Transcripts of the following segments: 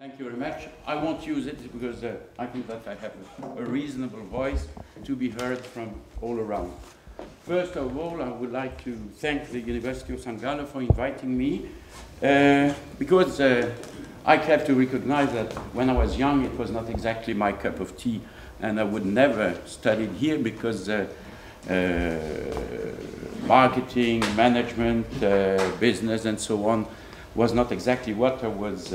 Thank you very much. I won't use it because uh, I think that I have a, a reasonable voice to be heard from all around. First of all, I would like to thank the University of St. Gallen for inviting me uh, because uh, I have to recognize that when I was young, it was not exactly my cup of tea, and I would never study here because uh, uh, marketing, management, uh, business, and so on was not exactly what I was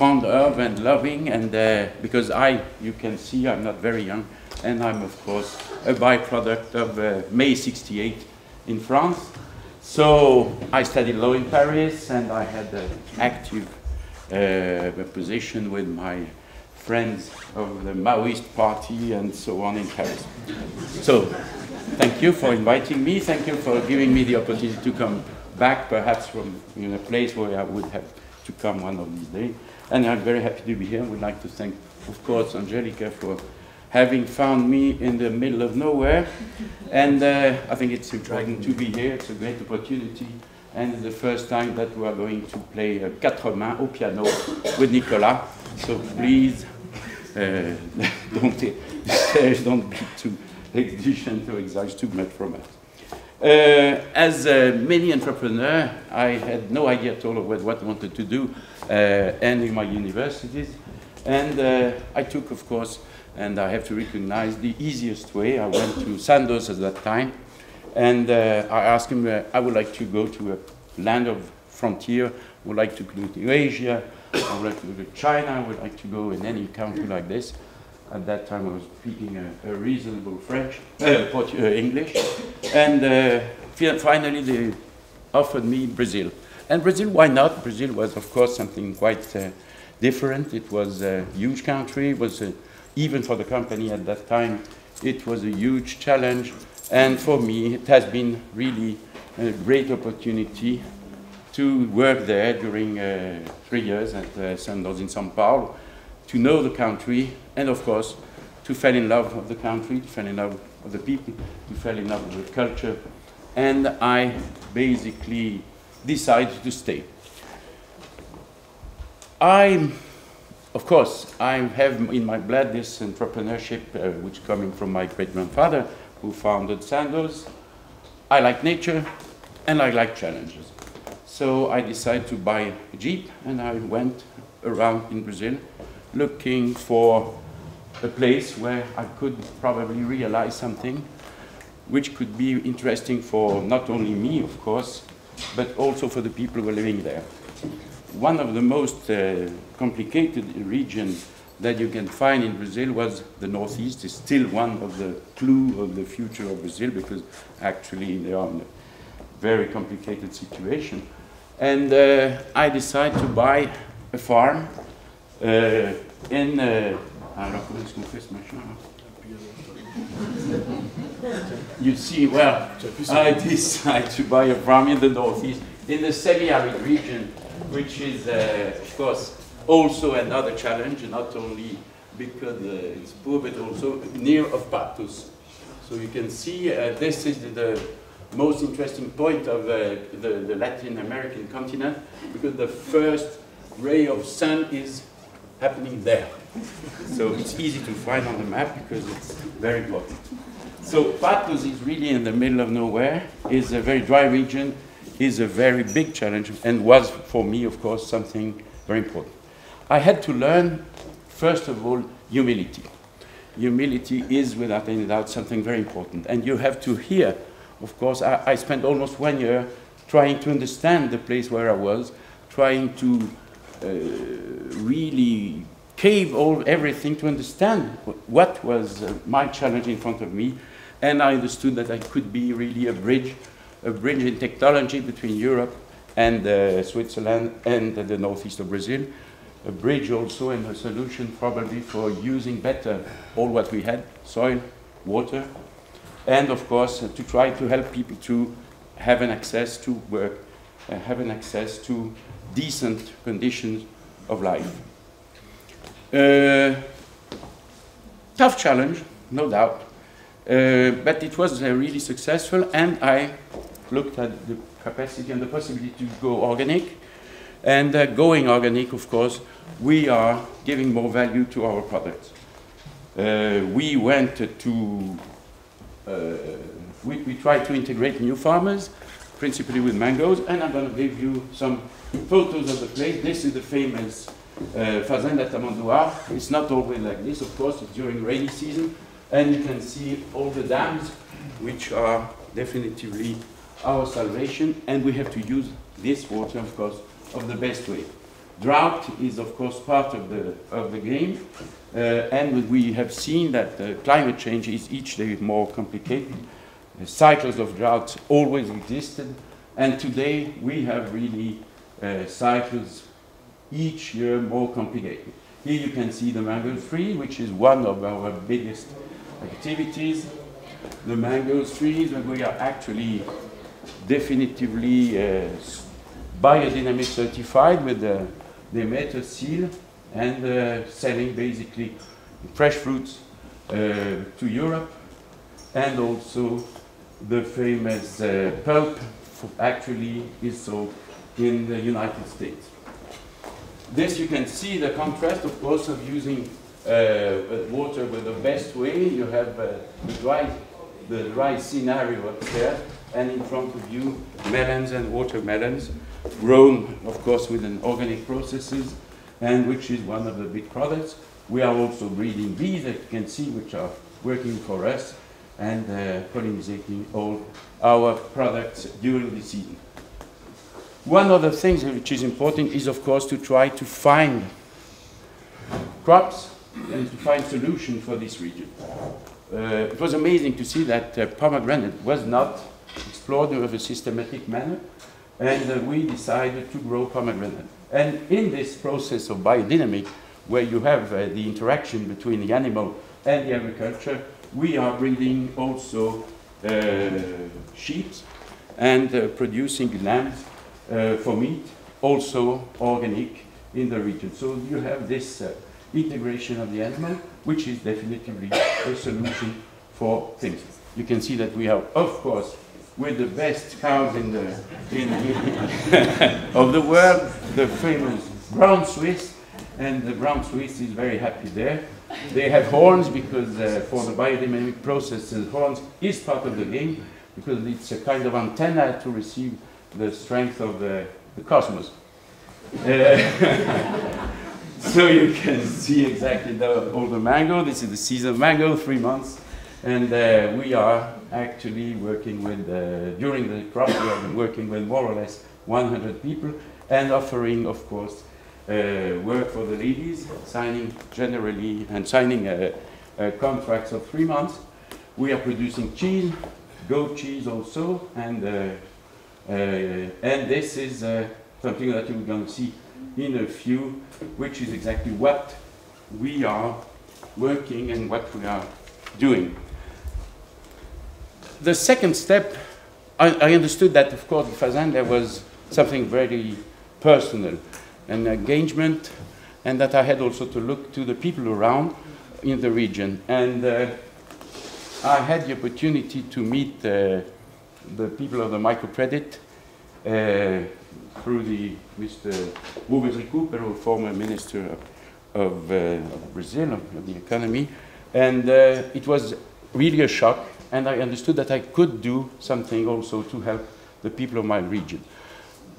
fond of and loving, and because I, you can see, I'm not very young, and I'm of course a byproduct of uh, May 68 in France. So I studied law in Paris and I had an active uh, position with my friends of the Maoist party and so on in Paris. So thank you for inviting me. Thank you for giving me the opportunity to come back, perhaps from a place where I would have to come one of these days. And I'm very happy to be here. I would like to thank, of course, Angelica for having found me in the middle of nowhere. And uh, I think it's important to be here. It's a great opportunity. And it's the first time that we are going to play uh, quatre mains au piano with Nicolas. So please uh, don't, don't be too exigent or exige too much from us. Uh, as uh, many entrepreneurs, I had no idea at all of what, what I wanted to do ending my universities. And uh, I took, of course, and I have to recognize the easiest way. I went to Sandoz at that time, and uh, I asked him, uh, I would like to go to a land of frontier, I would like to go to Asia, I would like to go to China, I would like to go in any country like this. At that time, I was speaking a, a reasonable French, uh, uh English, and uh, finally they offered me Brazil. And Brazil, why not? Brazil was, of course, something quite uh, different. It was a huge country, it was a even for the company at that time, it was a huge challenge. And for me, it has been really a great opportunity to work there during uh, three years at uh, Sandoz in Sao Paulo, to know the country, and of course, to fall in love with the country, to fall in love with the people, to fall in love with the culture. And I basically decided to stay. I'm of course, I have in my blood this entrepreneurship, uh, which coming from my great-grandfather, who founded Sandoz. I like nature, and I like challenges. So I decided to buy a Jeep, and I went around in Brazil looking for a place where I could probably realize something which could be interesting for not only me, of course, but also for the people who are living there one of the most uh, complicated regions that you can find in Brazil was the Northeast. is still one of the clue of the future of Brazil because actually they are in a very complicated situation. And uh, I decided to buy a farm uh, in... Uh, you see, well, I decided to buy a farm in the Northeast, in the semi-arid region which is, uh, of course, also another challenge, not only because uh, it's poor, but also near of Patos. So you can see uh, this is the most interesting point of uh, the, the Latin American continent, because the first ray of sun is happening there. So it's easy to find on the map because it's very important. So Patos is really in the middle of nowhere. It's a very dry region is a very big challenge and was for me, of course, something very important. I had to learn, first of all, humility. Humility is, without any doubt, something very important. And you have to hear, of course, I, I spent almost one year trying to understand the place where I was, trying to uh, really cave all everything to understand what was uh, my challenge in front of me. And I understood that I could be really a bridge a bridge in technology between Europe and uh, Switzerland and uh, the northeast of Brazil. A bridge also and a solution probably for using better all what we had, soil, water, and of course uh, to try to help people to have an access to work, uh, have an access to decent conditions of life. Uh, tough challenge, no doubt, uh, but it was uh, really successful and I looked at the capacity and the possibility to go organic, And uh, going organic, of course, we are giving more value to our products. Uh, we went to, uh, we, we tried to integrate new farmers, principally with mangoes, and I'm going to give you some photos of the place. This is the famous uh, Fazenda Tamanduá. It's not always like this, of course, during rainy season, and you can see all the dams, which are definitively our salvation, and we have to use this water, of course, of the best way. Drought is, of course, part of the, of the game, uh, and we have seen that uh, climate change is each day more complicated. The cycles of drought always existed, and today we have really uh, cycles each year more complicated. Here you can see the mango tree, which is one of our biggest activities. The mango trees, we are actually definitively uh, biodynamic certified with the, Demeter seal and uh, selling basically fresh fruits uh, to Europe and also the famous uh, pulp actually is sold in the United States. This you can see the contrast of course of using water with the best way. You have uh, the dry the scenario up there and in front of you melons and watermelons grown of course within organic processes and which is one of the big products. We are also breeding bees that you can see which are working for us and uh, pollinating all our products during the season. One of the things which is important is of course to try to find crops and to find solution for this region. Uh, it was amazing to see that uh, pomegranate was not explored in a systematic manner and uh, we decided to grow pomegranate. And in this process of biodynamic, where you have uh, the interaction between the animal and the agriculture, we are breeding also uh, sheep and uh, producing lambs for meat, also organic in the region. So you have this integration of the animal, which is definitely a solution for things. You can see that we have, of course, with the best cows in the in, in of the world, the famous brown Swiss, and the brown Swiss is very happy there. They have horns because uh, for the biodynamic processes, horns is part of the game because it's a kind of antenna to receive the strength of the, the cosmos. Uh, so you can see exactly the, all the mango. This is the season mango, three months. And uh, we are actually working with, uh, during the crop, we are working with more or less 100 people and offering, of course, uh, work for the ladies, signing generally and signing uh, uh, contracts of three months. We are producing cheese, goat cheese also, and, uh, and this is something that you're going to see in a few, which is exactly what we are working and what we are doing the second step, I, I, understood that, of course, in Fazenda was something very personal, an engagement, and that I had also to look to the people around in the region. And uh, I had the opportunity to meet uh, the people of the microcredit uh, through the Mr. Rubens Ricupero, former minister of, of uh, Brazil, of the economy. And uh, it was really a shock and I understood that I could do something also to help the people of my region.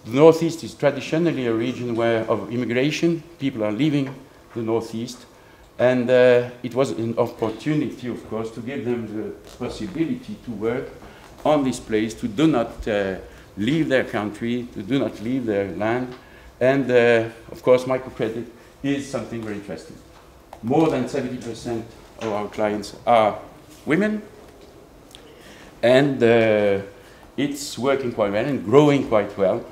The Northeast is traditionally a region where of immigration, people are leaving the Northeast, and uh, it was an opportunity, of course, to give them the possibility to work on this place, to do not uh, leave their country, to do not leave their land, and uh, of course, microcredit is something very interesting. More than 70% of our clients are women, and uh, it's working quite well and growing quite well.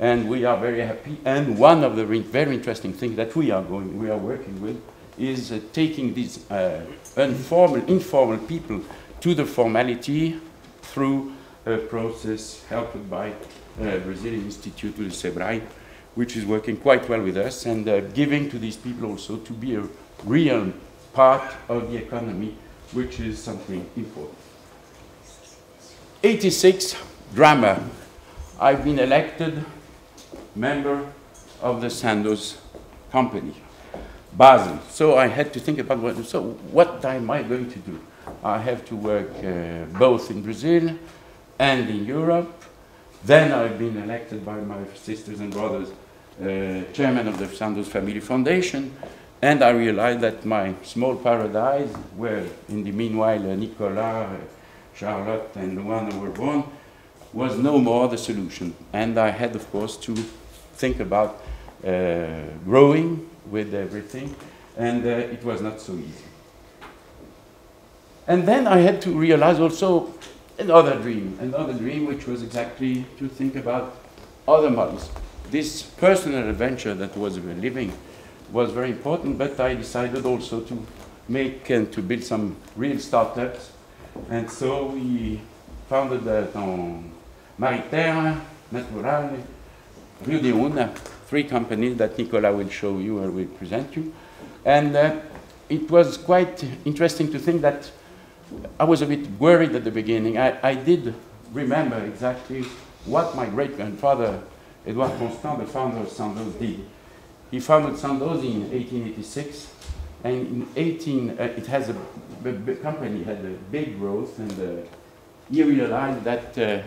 And we are very happy. And one of the very interesting things that we are going we are working with is uh, taking these uh, informal informal people to the formality through process helped by uh, Brazilian Institute with Sebrae which is working quite well with us and uh, giving to these people also to be a real part of the economy which is something important 86 drama. I've been elected member of the Sandoz company, Basel. So I had to think about what, so what am I going to do? I have to work uh, both in Brazil and in Europe. Then I've been elected by my sisters and brothers uh, chairman of the Sandoz Family Foundation. And I realized that my small paradise, where in the meanwhile uh, Nicolas, uh, Charlotte, and Luana were born, was no more the solution. And I had, of course, to think about uh, growing with everything, and uh, it was not so easy. And then I had to realize also another dream, another dream which was exactly to think about other models. This personal adventure that was living was very important, but I decided also to make and to build some real startups. And so we founded uh, Mariterra, Natural, Rio de Una, three companies that Nicola will show you or will present you. And uh, it was quite interesting to think that I was a bit worried at the beginning. I, I did remember exactly what my great grandfather, Edouard Constant, the founder of Sandoz, did. He founded Sandoz in 1886, and in 18, uh, it has a the company had a big growth, and uh, he realized that uh,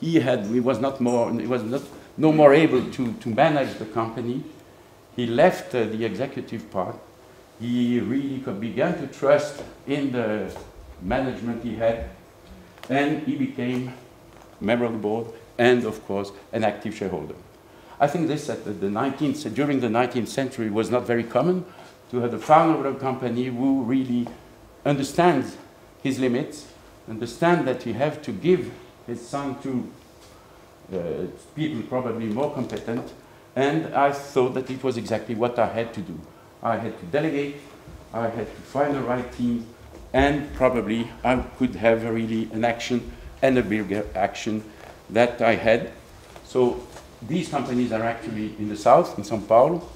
he had he was not more he was not no more able to, to manage the company. He left uh, the executive part. He really began to trust in the management he had, and he became member of the board and, of course, an active shareholder. I think this at the 19th, during the 19th century was not very common to have the founder of a company who really understands his limits, understand that he have to give his son to uh, people probably more competent, and I thought that it was exactly what I had to do. I had to delegate, I had to find the right team, and probably I could have really an action and a bigger action that I had. So these companies are actually in the south, in São Paulo.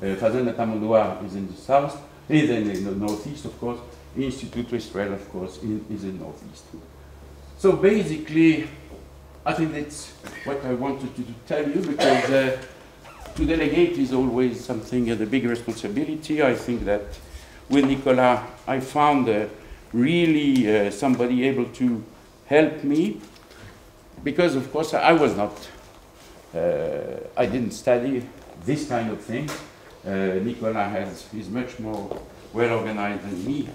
Uh, Fazenda Tamanduá is in the south, is in, the northeast, of course. Instituto Estrela, of course, in, is in the northeast. So basically, I think that's what I wanted to, to tell you because uh, to delegate is always something, uh, the big responsibility. I think that with Nicolas, I found uh, really uh, somebody able to help me because, of course, I was not, uh, I didn't study this kind of thing. Uh, Nicolas has, is much more well organized than me,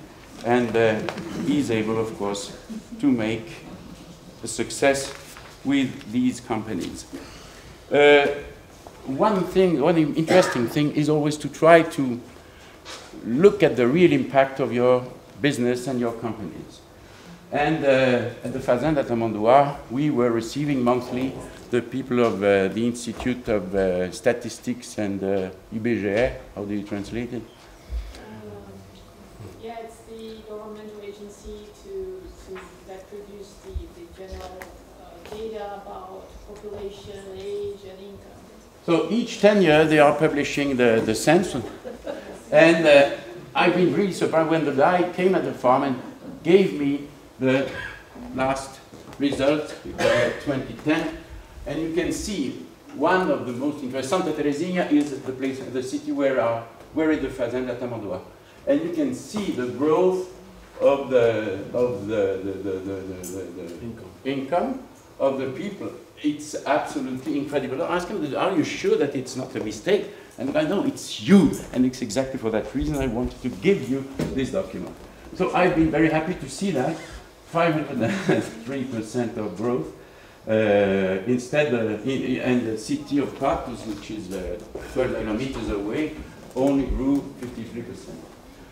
and uh, he's able, of course, to make a success with these companies. One thing, one interesting thing is always to try to look at the real impact of your business and your companies. And uh, at the Fazenda Tamanduá, we were receiving monthly the people of uh, the Institute of uh, Statistics and uh. How do you translate it? Um, yeah, it's the governmental agency to, to that produce the, the general uh, data about population, age, and income. So each 10 years they are publishing the, the census. and uh, I've been really surprised when the guy came at the farm and gave me the last result, uh, 2010, and you can see one of the most interesting, Santa Teresinha is the place, the city where, uh, where is the Fazenda Tamanduá. And you can see the growth of the, of the, the, the, the, the income. income of the people. It's absolutely incredible. I asked him, are you sure that it's not a mistake? And I know it's you, and it's exactly for that reason I wanted to give you this document. So I've been very happy to see that 503% of growth. Uh, instead, uh, in, and the city of Patos, which is uh, 12 kilometers away, only grew 53%.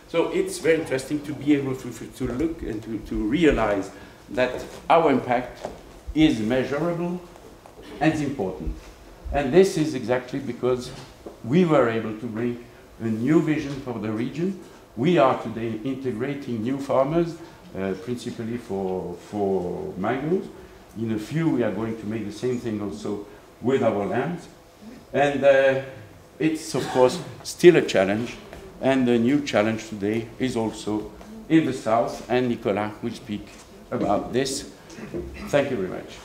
So it's very interesting to be able to, to look and to, to realize that our impact is measurable and it's important. And this is exactly because we were able to bring a new vision for the region. We are today integrating new farmers, uh, principally for, for mangoes. In a few, we are going to make the same thing also with our lambs. And uh, it's, of course, still a challenge. And the new challenge today is also in the south, and Nicolas will speak about this. Thank you very much.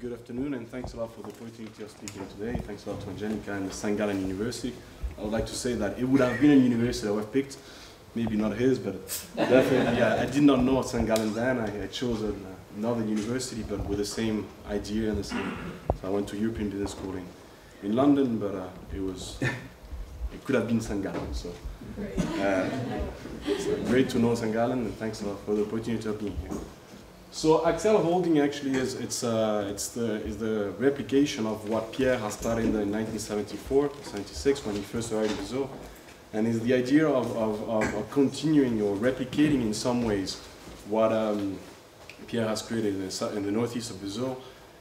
good afternoon and thanks a lot for the opportunity of speaking today. Thanks a lot to Angelica and the St. Gallen University. I would like to say that it would have been a university that I would have picked, maybe not his, but definitely, yeah, I did not know St. Gallen then. I, I chose an, another university, but with the same idea and the same. So I went to European Business School in, in London, but uh, it was, it could have been St. Gallen. So, Great. uh, so great to know St. Gallen and thanks a lot for the opportunity of being here. So Axial Holding actually is it's uh, it's the is the replication of what Pierre has started in, 1974, 76 when he first arrived in Brazil, and is the idea of, of, of, of continuing or replicating in some ways what um, Pierre has created in the, in the northeast of Brazil,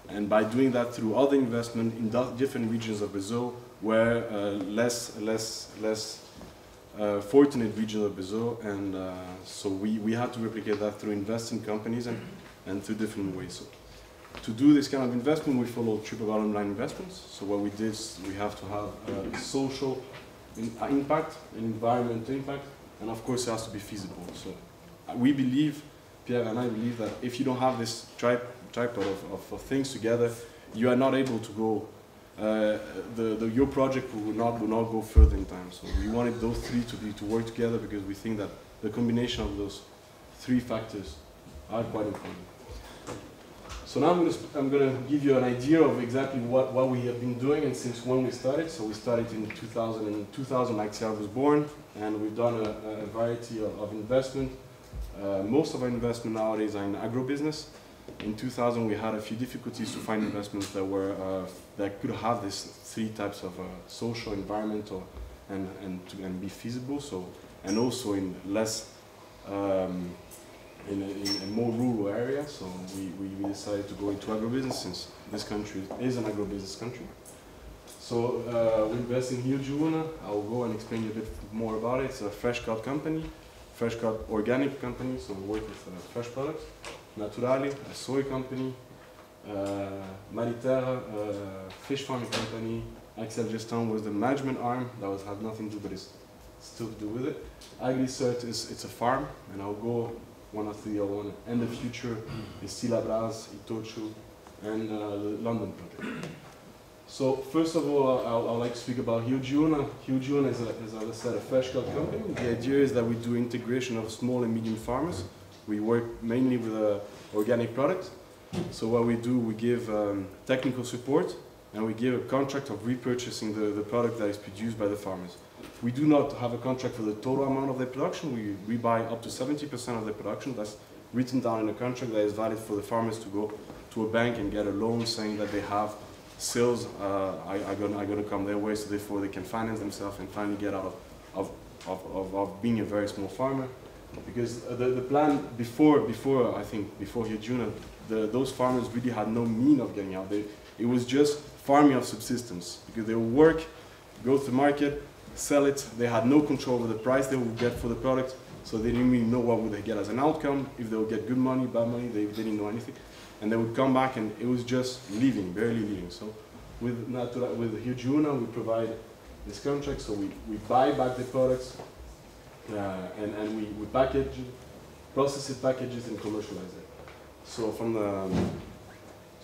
and by doing that through other investment in different regions of Brazil where uh, less less less uh, fortunate region of Brazil, and uh, so we, we had to replicate that through investing companies. And, and through different ways. So to do this kind of investment, we follow triple bottom line investments. So what we did, we have to have social in, uh, impact, and environmental impact, and of course it has to be feasible. So uh, we believe, Pierre and I believe that if you don't have this tri- tripod of, of, of things together, you are not able to go uh, the, the, your project will not, will not go further in time. So we wanted those three to be to work together because we think that the combination of those three factors are quite important. So now I'm going to I'm going to give you an idea of exactly what, what we have been doing and since when we started. So we started in 2000 and 2000 Axial was born and we've done a, a variety of, of investment. Uh, most of our investment nowadays are in agribusiness. In 2000, we had a few difficulties to find investments that were uh, that could have these three types of uh, social, environmental, and and to, and be feasible. So and also in less um, in, a, in a more rural area. So we, we, we decided to go into agribusiness since this country is an agribusiness country. So uh, we invest in Rio I'll go and explain you a bit more about it. It's a fresh cut company, fresh cut organic company. So we work with uh, fresh products. Naturale, a soy company, uh, Mariterra, a fish farming company, Axial Gestion was the management arm, that was, had nothing to do but it's still to do with it. AgriCert is it's a farm, and I'll go one after the other one. And the future is Silabras, Itochu, and uh, the London project. So first of all, I'll, I'd like to speak about Rio de Una. Hyojuna is, a, is, as I said, a fresh cut company. The idea is that we do integration of small and medium farmers. We work mainly with uh, organic products. So what we do, we give um, technical support and we give a contract of repurchasing the, the product that is produced by the farmers. We do not have a contract for the total amount of their production. We, we buy up to 70% of their production. That's written down in a contract that is valid for the farmers to go to a bank and get a loan saying that they have sales uh, are, are going to come their way so therefore they can finance themselves and finally get out of, of, of, of, of being a very small farmer. Because uh, the, the plan before, before I think, before Rio de Una, the, those farmers really had no mean of getting out. They, it was just farming of subsistence because they would work, go to the market, sell it. They had no control over the price they would get for the product, so they didn't really know what would they get as an outcome. If they would get good money, bad money, they, didn't know anything. And they would come back and it was just living, barely living. So with Natura, with Huge Rio de Una, we provide this contract, so we, we buy back the products uh, and, and we, we package process it, packages, and commercialize it. So from the,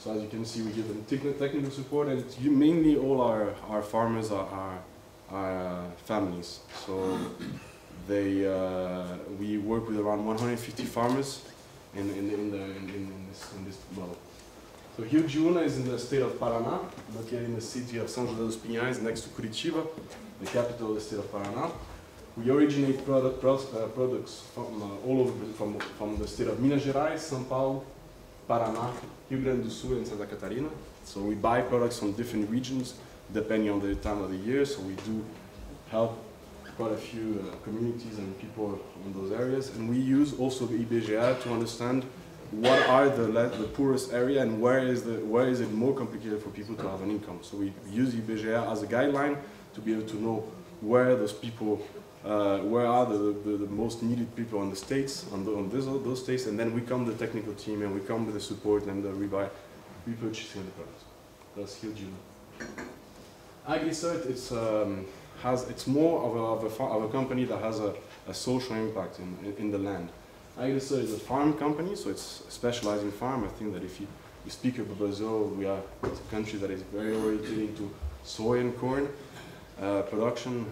so as you can see, we give them techni- technical support, and mainly all our, our farmers are, are, are uh, families. So they, uh, we work with around 150 farmers in, in, in, the, in, in, this, in this well. So Rio de Una is in the state of Paraná, located in the city of São José dos Pinhais, next to Curitiba, the capital of the state of Paraná. We originate product, uh, products from uh, all over, from, from the state of Minas Gerais, São Paulo, Paraná, Rio Grande do Sul, and Santa Catarina. So we buy products from different regions depending on the time of the year. So we do help quite a few uh, communities and people in those areas. And we use also the IBGE to understand what are the, the poorest area and where is, the, where is it more complicated for people to have an income. So we use IBGE as a guideline to be able to know where those people, uh, where are the, the, the most needed people on the states, on, the, on this, those states, and then we come the technical team and we come with the support and the rebuy, repurchasing the products. That's huge. AgriCert, it's, um, has, it's more of a, of a, of a company that has a, a social impact in, in, in the land. AgriCert is a farm company, so it's specialized in farm. I think that if you, we speak of Brazil, we are a country that is very oriented into soy and corn uh, production.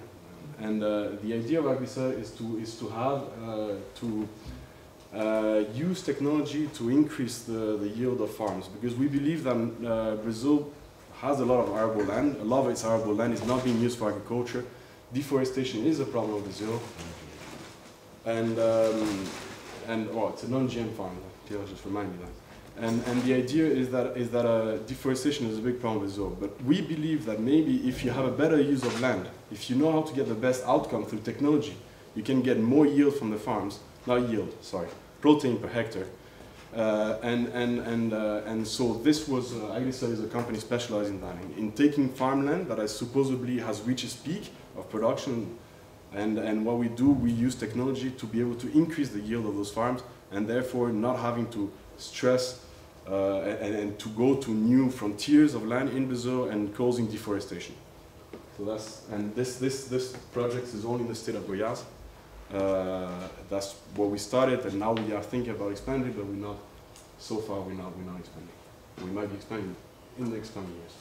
And uh, the idea of AgriSer is to, is to have, uh, to uh, use technology to increase the, the yield of farms. Because we believe that uh, Brazil has a lot of arable land. A lot of its arable land is not being used for agriculture. Deforestation is a problem in Brazil. And, um, and oh, it's a non-GM farm. Pierre just reminded me that. And, and the idea is that, is that uh, deforestation is a big problem in Brazil. But we believe that maybe if you have a better use of land, if you know how to get the best outcome through technology, you can get more yield from the farms, not yield, sorry, protein per hectare. Uh, and, and, and, uh, and so this was, uh, Agrisol is a company specializing in that, in, in taking farmland that has supposedly has reached its peak of production. And, and what we do, we use technology to be able to increase the yield of those farms and therefore not having to stress uh, and, and to go to new frontiers of land in Brazil and causing deforestation. That's, and this, this, this project is only in the state of Goiás. Uh, that's what we started, and now we are thinking about expanding, but we're not, so far we're not, we're not expanding. We might be expanding in the next coming years.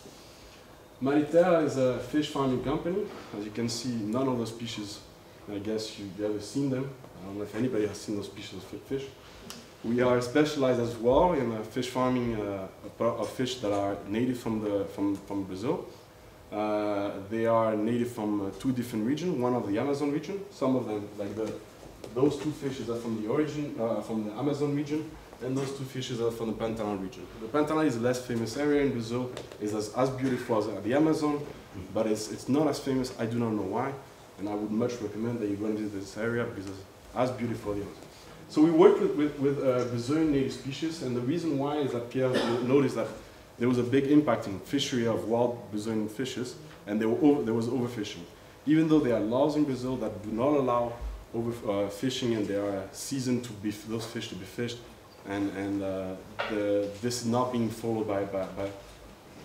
Mariterra is a fish farming company. As you can see, none of the species, I guess you've ever seen them. I don't know if anybody has seen those species of fish. We are specialized as well in uh, fish farming uh, of fish that are native from, the, from, from Brazil. Uh, they are native from uh, two different regions, one of the Amazon region. Some of them, like the, those two fishes are from the origin, uh, from the Amazon region, and those two fishes are from the Pantanal region. The Pantanal is a less famous area in Brazil. It's as, as beautiful as the Amazon, but it's, it's not as famous. I do not know why, and I would much recommend that you go into this area because it's as beautiful as the Amazon. So we work with, with, with uh, Brazilian native species, and the reason why is that Pierre noticed that there was a big impact in fishery of wild Brazilian fishes, and there, over, there was overfishing. Even though there are laws in Brazil that do not allow overfishing uh, and there are seasons to be those fish to be fished, and, and uh, the, this is not being followed by, by, by,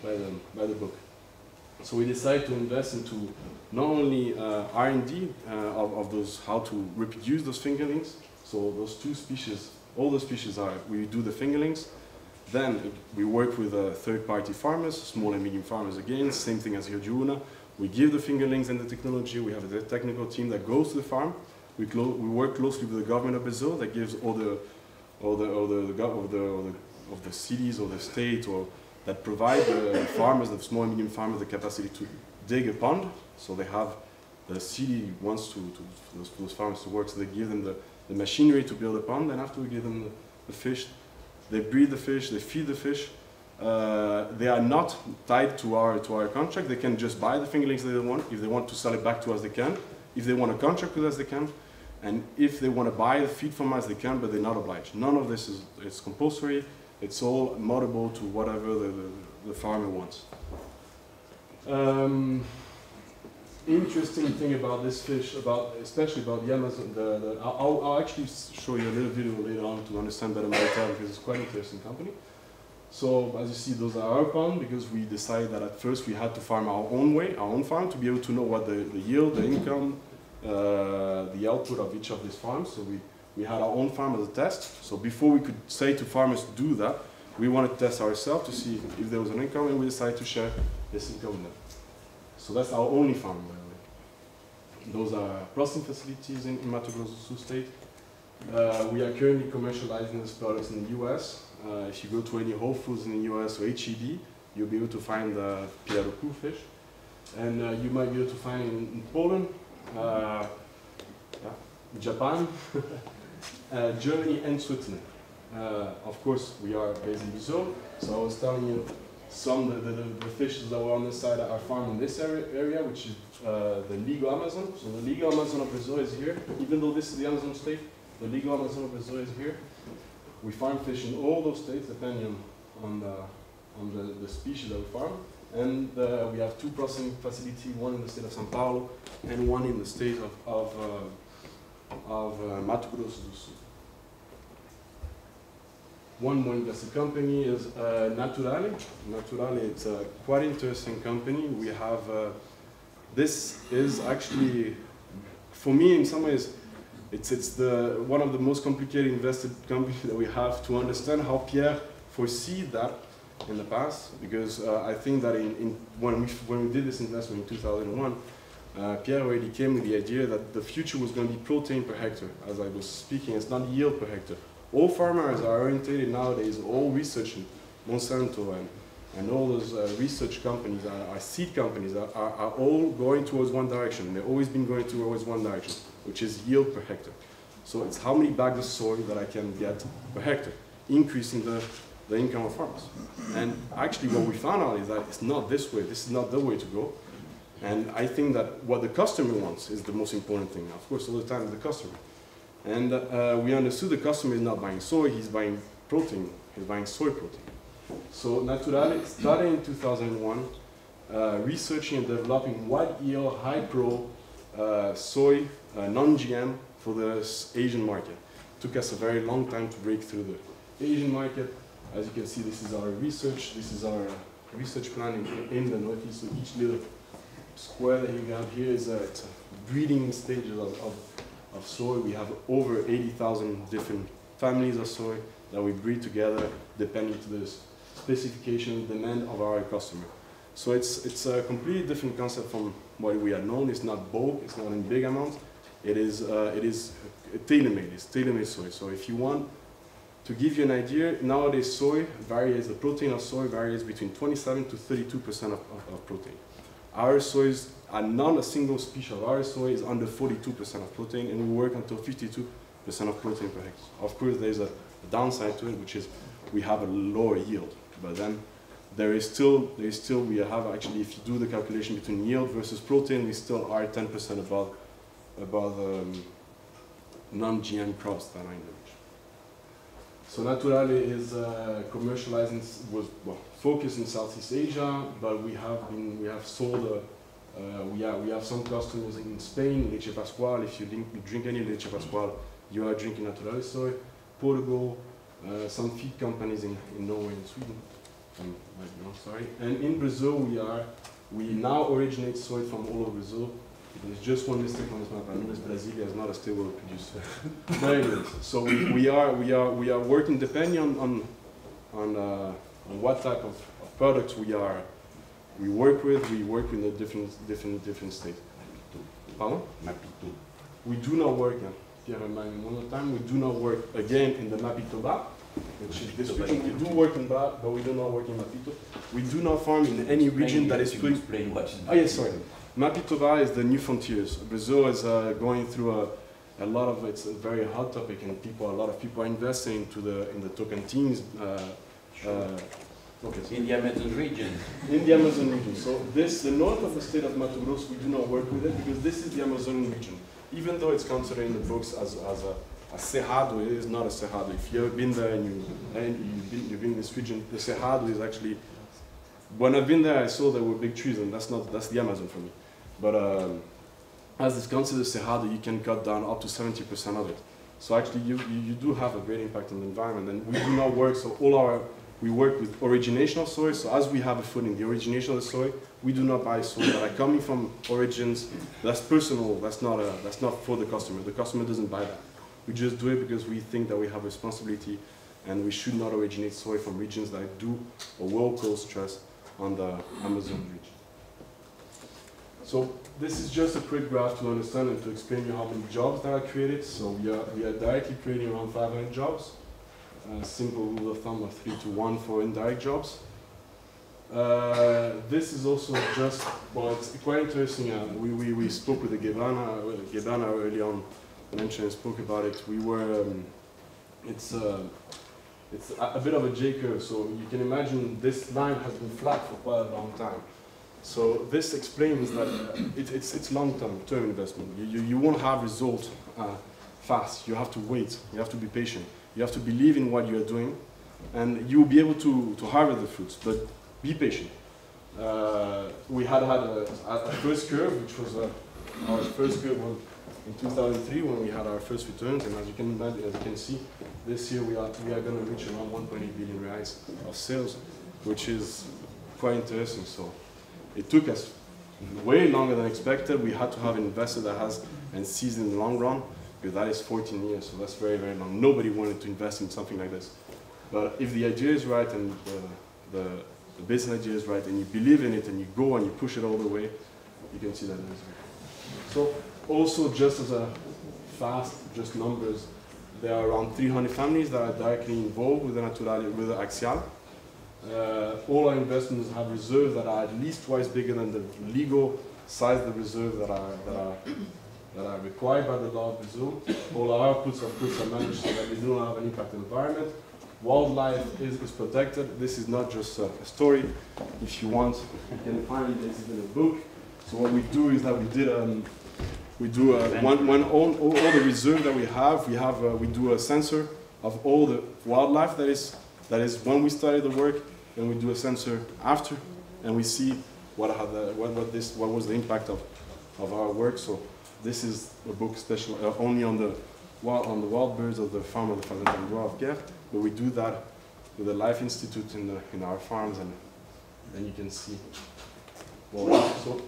by, the, by the book. So we decided to invest into not only uh, R&D uh, of, of those, how to reproduce those fingerlings, so those two species, all the species are, we do the fingerlings, then we work with uh, third-party farmers, small and medium farmers again, same thing as Rio de Una. We give the fingerlings and the technology. We have a technical team that goes to the farm. We, we work closely with the government of Brazil that gives all the, all the, all the, the, of the, all the, of the cities or the state or that provide the farmers, the small and medium farmers, the capacity to dig a pond. So they have, the city wants to, to those, those farmers to work, so they give them the, the machinery to build a pond, and after we give them the, the fish, they breed the fish, they feed the fish. Uh, they are not tied to our to our contract. They can just buy the fingerlings they want. If they want to sell it back to us, they can. If they want a contract with us, they can. And if they want to buy the feed from us, they can, but they're not obliged. None of this is it's compulsory. It's all moldable to whatever the, the, the farmer wants. Um, interesting thing about this fish, about especially about the Amazon, the, the I'll, I'll, actually show you a little video later on to understand better Mariterra because it's quite interesting company. So as you see, those are our pond because we decided that at first we had to farm our own way, our own farm, to be able to know what the, the yield, the income, uh, the output of each of these farms. So we, we had our own farm as a test. So before we could say to farmers to do that, we wanted to test ourselves to see if there was an income and we decided to share this income with them. So that's our only farm. Those are processing facilities in, in Mato Grosso state. Uh, we are currently commercializing these products in the US. Uh, if you go to any Whole Foods in the US or HEB, you'll be able to find the pirarucu fish. And uh, you might be able to find in, in Poland, uh, yeah, Japan, uh, Germany, and Switzerland. Uh, of course, we are based in Brazil, so I was telling you some of the, the, the, fishes that were on this side are farmed in this area, area which is uh, the legal Amazon. So the legal Amazon of Brazil is here. Even though this is the Amazon state, the legal Amazon of Brazil is here. We farm fish in all those states depending on, the, on the, the species that we farm. And uh, we have two processing facilities, one in the state of São Paulo and one in the state of, of, uh, of uh, Mato Grosso do Sul. One more invested company is uh, Naturale. Naturale, it's a quite interesting company. We have, uh, this is actually, for me in some ways, it's, it's the, one of the most complicated invested companies that we have to understand how Pierre foresee that in the past because uh, I think that in, in when we when we did this investment in 2001, uh, Pierre already came with the idea that the future was going to be protein per hectare. As I was speaking, it's not yield per hectare. All farmers are orientated nowadays, all research, Monsanto and, and all those uh, research companies, are, are seed companies, are, are, are all going towards one direction. They've always been going towards one direction, which is yield per hectare. So it's how many bags of soy that I can get per hectare, increasing the, the income of farmers. And actually what we found out is that it's not this way, this is not the way to go. And I think that what the customer wants is the most important thing. Of course, all the time, the customer. And uh, we understood the customer is not buying soy, he's buying protein, he's buying soy protein. So Naturale started in 2001 uh, researching and developing wide yield, high pro uh, soy, uh, non-GM for the Asian market. took us a very long time to break through the Asian market. As you can see, this is our research. This is our research plan in, in the Northeast. So each little square that you have here is a, it's a breeding stages of, of, of soy. We have over 80,000 different families of soy that we breed together depending to the specification and demand of our customer. So it's, it's a completely different concept from what we had known. It's not bulk, it's not in big amounts. It is, uh, it is tailor-made, it's tailor-made soy. So if you want to give you an idea, nowadays soy varies, the protein of soy varies between 27 to 32% of, of, of protein. Our are not a single species of our soy is under 42% of protein and we work until 52% of protein per hectare. Of course, there's a downside to it, which is we have a lower yield, but then there is still, there is still, we have actually, if you do the calculation between yield versus protein, we still are 10% above, above um, non-GM crops that the region. So Naturale is uh, commercializing, was well, focused in Southeast Asia, but we have been, we have sold, uh, uh, we, we have some customers in Spain, Leche Pascual, if you drink, drink any Leche Pascual, you are drinking Naturale soy, Portugal, uh, some feed companies in, in Norway and Sweden. Um, no, sorry. And in Brazil, we are, we now originate soy from all over Brazil. There's just one mistake on this map. I know noticed Brasilia is not a stable producer. but anyways, so we, we are we are we are working depending on on on, uh, on what type of, of products we are we work with. We work in the different different different states. Pardon? Mapito. We do not work. Pierre me one more time. We do not work again in the Mapitoba, which is this region. We do work in Ba, but we do not work in Mapito. We do not farm in any region that is to explain what is Oh yes, sorry. Mapitoba is the new frontiers. Brazil is uh, going through a, a lot of it's a very hot topic, and people, a lot of people are investing into the in the Tocantins. Uh, uh, okay, in the Amazon region. in the Amazon region. So this, the north of the state of Mato Grosso, we do not work with it because this is the Amazon region. Even though it's considered in the books as, as a, a cerrado, it is not a cerrado. If you've been there and, you, and you've, been, you've been in this region, the cerrado is actually, when I've been there, I saw there were big trees and that's not, that's the Amazon for me. But um, as it's considered cerrado, you can cut down up to 70% of it. So actually you, you, you do have a great impact on the environment and we do not work, so all our, we work with origination of soy, so as we have a foot in the origination of the soy, we do not buy soy that are coming from origins, that's personal, that's not, a, that's not for the customer, the customer doesn't buy that. We just do it because we think that we have responsibility and we should not originate soy from regions that do or will cause stress on the Amazon region. So this is just a quick graph to understand and to explain you how many jobs that are created. So we are, we are directly creating around 500 jobs. A simple rule of thumb of 3 to 1 for indirect jobs. Uh, this is also just, well, it's quite interesting. Uh, we, we, we spoke with the Gebana, uh, Gebana early on, mentioned and spoke about it. We were, um, it's, uh, it's a, a bit of a J curve, so you can imagine this line has been flat for quite a long time. So this explains that uh, it, it's, it's long-term term investment. You, you, you won't have result uh, fast. You have to wait. You have to be patient. You have to believe in what you are doing, and you will be able to, to harvest the fruits. But be patient. Uh, we had had a, a first curve, which was uh, our first curve was in 2003 when we had our first returns, and as you can imagine, as you can see, this year we are we are going to reach around 1.8 billion reais of sales, which is quite interesting. So it took us way longer than expected. We had to have an investor that has and sees in the long run, because that is 14 years, so that's very very long. Nobody wanted to invest in something like this, but if the idea is right and the the, the business idea is right and you believe in it and you go and you push it all the way, you can see that. So also just as a fast, just numbers, there are around 300 families that are directly involved with the Naturale, with the Axial. Uh, all our investments have reserves that are at least twice bigger than the legal size of the reserves that are, that are, that are required by the law of Brazil. All our outputs, of course, are managed so that we do not have an impact on the environment. Wildlife is, is protected. This is not just a, a story. If you want, you can find it. This is in a book. So what we do is that we did um, we do uh, one, one all, all, all the reserve that we have. We have uh, we do a sensor of all the wildlife that is that is when we started the work, and we do a sensor after, and we see what had the, what, what this what was the impact of of our work. So this is a book special uh, only on the wild on the wild birds of the farm of the Fazenda of Guerre, but we do that with the Life Institute in the in our farms, and then you can see. Well, so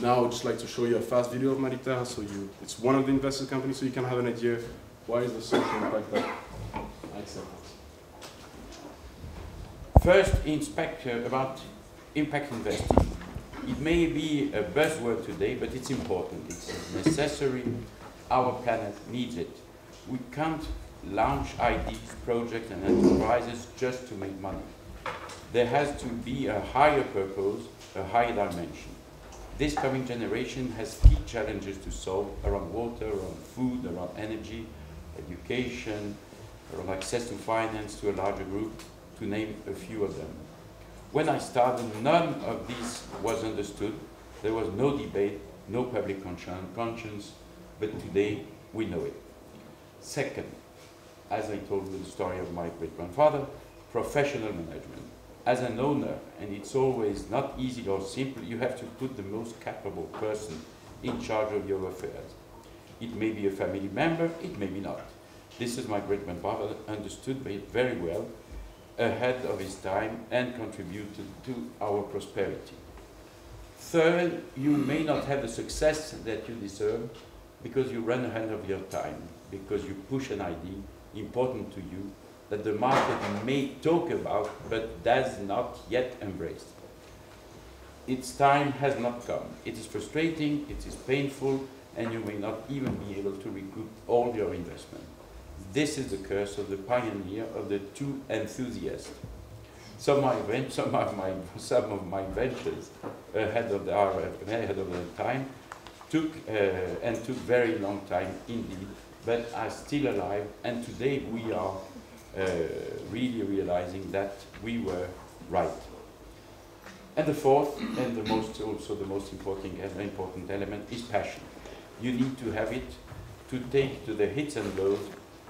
now I'd just like to show you a fast video of Mariterra. So you, it's one of the invested companies, so you can have an idea why is the social impact that Axial has. First, inspect uh, about impact investing. It may be a buzzword today, but it's important. It's necessary. Our planet needs it. We can't launch ideas, projects, and enterprises just to make money. There has to be a higher purpose, a higher dimension. This coming generation has key challenges to solve around water, around food, around energy, education, around access to finance to a larger group, to name a few of them. When I started, none of this was understood. There was no debate, no public conscience, but today we know it. Second, as I told you the story of my great-grandfather, professional management. As an owner, and it's always not easy or simple, you have to put the most capable person in charge of your affairs. It may be a family member, it may be not. This is my great-grandfather understood it very well, ahead of his time, and contributed to our prosperity. Third, you may not have the success that you deserve because you run ahead of your time, because you push an idea important to you that the market may talk about but does not yet embrace. Its time has not come. It is frustrating, it is painful, and you may not even be able to recoup all your investment. This is the curse of the pioneer, of the too enthusiast. Some of my, some of my, some of my ventures ahead of the, ahead of the time took, uh, and took very long time indeed, but are still alive, and today we are uh, really realizing that we were right. And the fourth, and the most also the most important, important element is passion. You need to have it to take to the hits and lows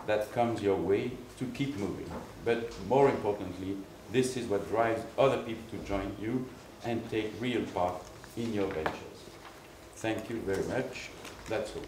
that comes your way to keep moving. But more importantly, this is what drives other people to join you and take real part in your ventures. Thank you very much. That's all.